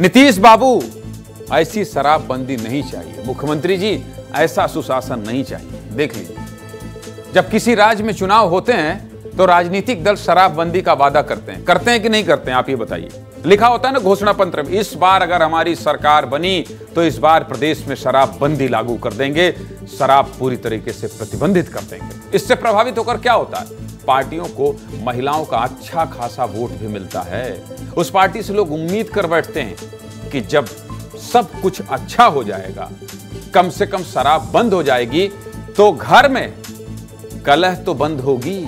नीतीश बाबू, ऐसी शराबबंदी नहीं चाहिए। मुख्यमंत्री जी, ऐसा सुशासन नहीं चाहिए। देख लीजिए, जब किसी राज्य में चुनाव होते हैं तो राजनीतिक दल शराबबंदी का वादा करते हैं। करते हैं कि नहीं करते हैं, आप ये बताइए। लिखा होता है ना घोषणा पत्र में, इस बार अगर हमारी सरकार बनी तो इस बार प्रदेश में शराबबंदी लागू कर देंगे, शराब पूरी तरीके से प्रतिबंधित कर देंगे। इससे प्रभावित होकर क्या होता है? पार्टियों को महिलाओं का अच्छा खासा वोट भी मिलता है। उस पार्टी से लोग उम्मीद कर बैठते हैं कि जब सब कुछ अच्छा हो जाएगा, कम से कम शराब बंद हो जाएगी तो घर में कलह तो बंद होगी।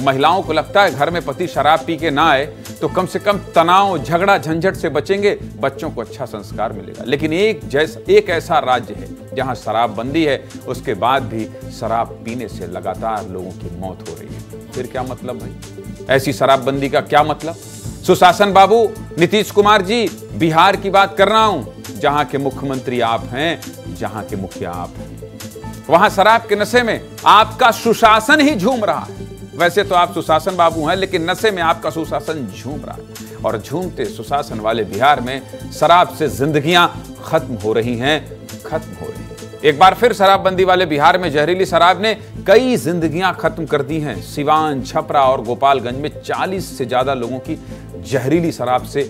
महिलाओं को लगता है घर में पति शराब पी के ना आए तो कम से कम तनाव, झगड़ा, झंझट से बचेंगे, बच्चों को अच्छा संस्कार मिलेगा। लेकिन एक जैसा, एक ऐसा राज्य है, जहाँ शराब बंदी है, उसके बाद भी शराब पीने से लगातार लोगों की मौत हो रही है। फिर क्या मतलब भाई? ऐसी शराबबंदी का क्या मतलब? सुशासन बाबू, नीतीश कुमार जी, बिहार की बात कर रहा हूँ, जहाँ के मुख्यमंत्री आप हैं, जहाँ के मुखिया आप हैं। वहाँ शराब के नशे में आपका सुशासन ही झूम रहा है। वैसे तो आप सुशासन बाबू हैं, लेकिन नशे में आपका सुशासन झूम रहा है। और झूमते सुशासन वाले बिहार में शराब से जिंदगियाँ खत्म हो रही हैं, खत्म हो रही हैं। एक बार फिर शराबबंदी वाले बिहार में जहरीली शराब ने कई जिंदगियाँ खत्म कर दी हैं। सिवान, छपरा और गोपालगंज में 40 से ज़्यादा लोगों की जहरीली शराब से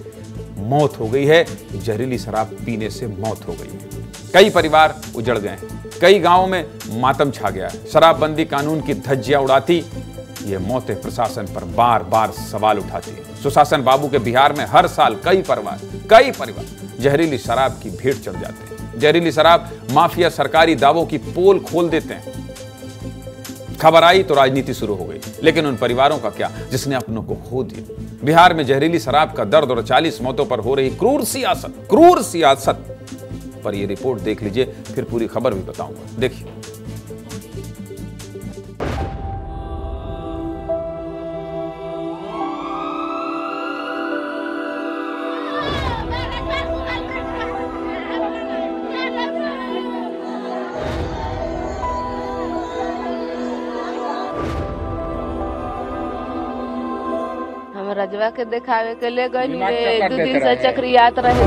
मौत हो गई है। जहरीली शराब पीने से मौत हो गई। है कई परिवार उजड़ गए हैं। कई गाँवों में मातम छा गया है। शराबबंदी कानून की धज्जियाँ उड़ाती, ये मौतें प्रशासन पर बार बार सवाल उठाती है। सुशासन बाबू के बिहार में हर साल कई परिवार कई परिवार जहरीली शराब की भीड़ चढ़ जाते हैं। जहरीली शराब माफिया सरकारी दावों की पोल खोल देते हैं। खबर आई तो राजनीति शुरू हो गई, लेकिन उन परिवारों का क्या? जिसने अपनों को खो दिया। बिहार में जहरीली शराब का दर्द और चालीस मौतों पर हो रही क्रूर सियासत क्रूर सियासत। पर यह रिपोर्ट देख लीजिए, फिर पूरी खबर भी बताऊँगा। देखिए। रजवा के देखावे के ले गई रे। दू दिन से चक्रियात रहे।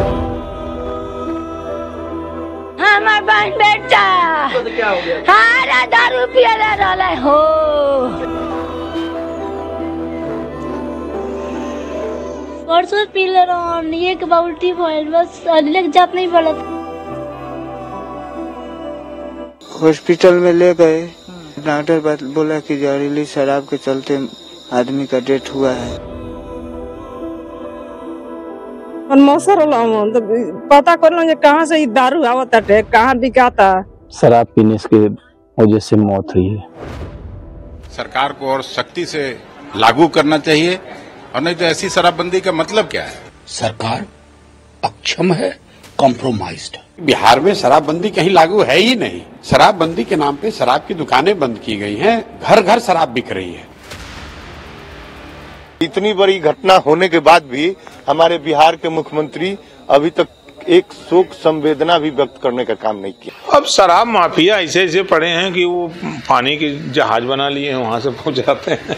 हमार बहन बेटा क्या हो गया? हारा दारू पियले रहले हो। परसों पी ले रहन एक बार उल्टी भइल बस अगले जात नहीं पड़त। हॉस्पिटल में ले गए। डॉक्टर बोला कि जहरीली शराब के चलते आदमी का डेथ हुआ है। मौसर तो पता कर लो कहाँ से दारू आवत है कहाँ बिकाता। शराब पीने के वजह से मौत हुई है। सरकार को और सख्ती से लागू करना चाहिए और नहीं तो ऐसी शराबबंदी का मतलब क्या है? सरकार अक्षम है कॉम्प्रोमाइज्ड बिहार में शराबबंदी कहीं लागू है ही नहीं। शराबबंदी के नाम पे शराब की दुकानें बंद की गई हैं घर घर शराब बिक रही है। इतनी बड़ी घटना होने के बाद भी हमारे बिहार के मुख्यमंत्री अभी तक एक शोक संवेदना भी व्यक्त करने का काम नहीं किया। अब शराब माफिया ऐसे ऐसे पड़े हैं कि वो पानी के जहाज़ बना लिए हैं वहाँ से पहुँच जाते हैं।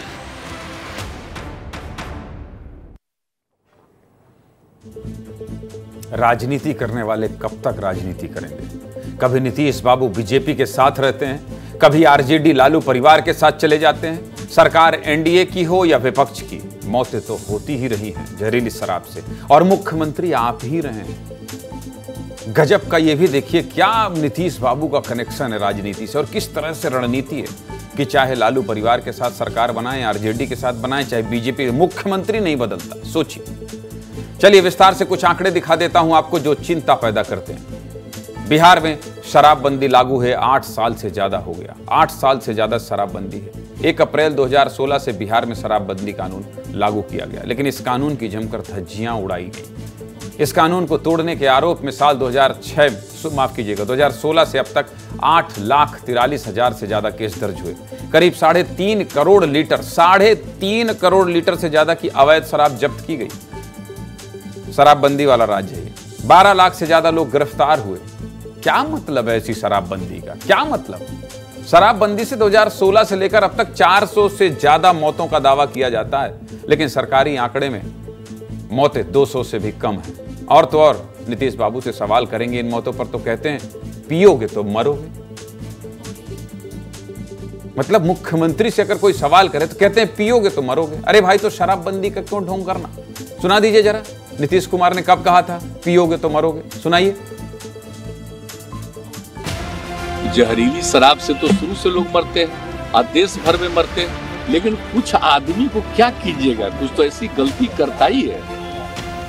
राजनीति करने वाले कब तक राजनीति करेंगे? कभी नीतीश बाबू बीजेपी के साथ रहते हैं कभी आरजेडी लालू परिवार के साथ चले जाते हैं सरकार एनडीए की हो या विपक्ष की। मौतें तो होती ही रही हैं जहरीली शराब से। और मुख्यमंत्री आप ही रहे हैं। गजब का ये भी देखिए क्या नीतीश बाबू का कनेक्शन है राजनीति से और किस तरह से रणनीति है कि चाहे लालू परिवार के साथ सरकार बनाए, आरजेडी के साथ बनाए, चाहे बीजेपी मुख्यमंत्री नहीं बदलता, सोचिए। चलिए विस्तार से कुछ आंकड़े दिखा देता हूँ आपको जो चिंता पैदा करते हैं। बिहार में शराबबंदी लागू है, आठ साल से ज़्यादा हो गया। आठ साल से ज़्यादा शराबबंदी है। एक अप्रैल 2016 से बिहार में शराबबंदी कानून लागू किया गया, लेकिन इस कानून की जमकर धज्जियाँ उड़ाई गई। इस कानून को तोड़ने के आरोप में साल 2006 माफ़ कीजिएगा 2016 से अब तक आठ लाख तिरालीस हज़ार से ज़्यादा केस दर्ज हुए। करीब साढ़े तीन करोड़ लीटर, साढ़े तीन करोड़ लीटर से ज़्यादा की अवैध शराब जब्त की गई। शराबबंदी वाला राज्य है। बारह लाख से ज़्यादा लोग गिरफ़्तार हुए। क्या मतलब है ऐसी शराबबंदी का? क्या मतलब? शराबबंदी से 2016 से लेकर अब तक 400 से ज़्यादा मौतों का दावा किया जाता है, लेकिन सरकारी आंकड़े में मौतें 200 से भी कम है। और तो और, नीतीश बाबू से सवाल करेंगे इन मौतों पर तो कहते हैं, पियोगे तो मरोगे। मतलब मुख्यमंत्री से अगर कोई सवाल करे तो कहते हैं, पियोगे तो मरोगे। अरे भाई तो शराबबंदी का क्यों ढोंग करना? सुना दीजिए जरा, नीतीश कुमार ने कब कहा था, पियोगे तो मरोगे? सुनाइए। जहरीली शराब से तो शुरू से लोग मरते हैं और देश भर में मरते हैं। लेकिन कुछ आदमी को क्या कीजिएगा? कुछ तो ऐसी गलती करता ही है।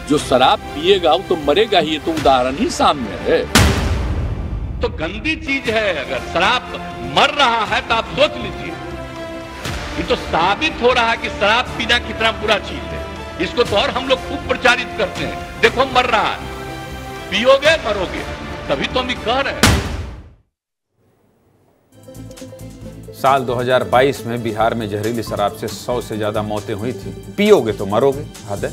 जो शराब पिएगा, वो तो मरेगा ही। तो उदाहरण ही सामने है। तो गंदी चीज़ है। अगर शराब मर रहा है तो आप सोच लीजिए। ये तो साबित हो रहा है कि शराब पीना कितना बुरा चीज़ है। इसको तो और हम लोग खूब प्रचारित करते हैं। देखो, मर रहा है। पियोगे, मरोगे। तभी तो हम कह रहे हैं। साल 2022 में बिहार में जहरीली शराब से 100 से ज़्यादा मौतें हुई थी। पियोगे तो मरोगे, हद है।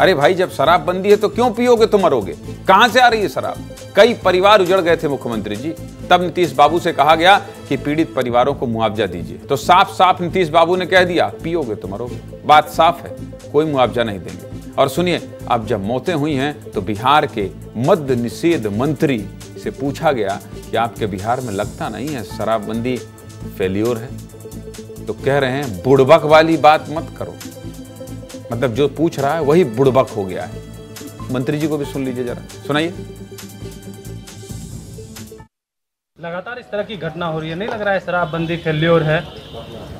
अरे भाई, जब शराब बंदी है तो क्यों पियोगे तो मरोगे? कहाँ से आ रही है शराब? कई परिवार उजड़ गए थे, मुख्यमंत्री जी। तब नीतीश बाबू से कहा गया कि पीड़ित परिवारों को मुआवजा दीजिए। तो साफ़ साफ़ नीतीश बाबू ने कह दिया, पियोगे तो मरोगे। बात साफ़ है, कोई मुआवजा नहीं देंगे। और सुनिए, अब जब मौतें हुई हैं तो बिहार के मद्य निषेध मंत्री से पूछा गया कि आपके बिहार में लगता नहीं है शराबबंदी फेल्योर है तो कह रहे हैं बुड़बक वाली बात मत करो। मतलब जो पूछ रहा है वही बुड़बक हो गया है। मंत्री जी को भी सुन लीजिए जरा सुनाइए। लगातार इस तरह की घटना हो रही है नहीं लग रहा है शराबबंदी फेल्योर है?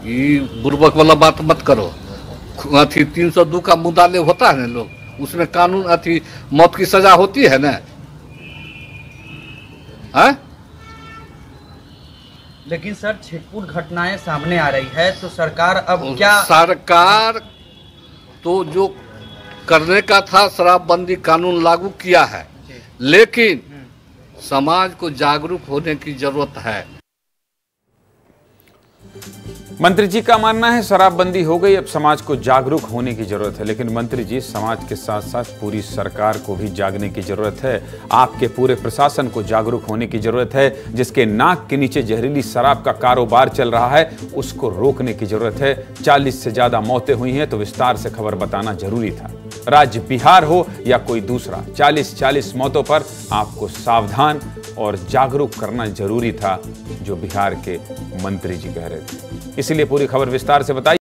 ये बुर्बक वाला बात मत करो। अथी तीन सौ दो का मुद्दा ले होता है ना लोग उसमें कानून अथी मौत की सजा होती है ना? है? लेकिन सर छिटपुट घटनाएँ सामने आ रही है तो सरकार अब क्या सरकार तो जो करने का था शराबबंदी कानून लागू किया है। लेकिन समाज को जागरूक होने की ज़रूरत है। मंत्री जी का मानना है, शराबबंदी हो गई, अब समाज को जागरूक होने की ज़रूरत है। लेकिन मंत्री जी, समाज के साथ साथ पूरी सरकार को भी जागने की ज़रूरत है। आपके पूरे प्रशासन को जागरूक होने की ज़रूरत है, जिसके नाक के नीचे जहरीली शराब का कारोबार चल रहा है, उसको रोकने की ज़रूरत है। 40 से ज़्यादा मौतें हुई हैं तो विस्तार से खबर बताना ज़रूरी था। राज्य बिहार हो या कोई दूसरा 40 40 मौतों पर आपको सावधान और जागरूक करना ज़रूरी था, जो बिहार के मंत्री जी कह रहे थे। इसीलिए पूरी खबर विस्तार से बताइए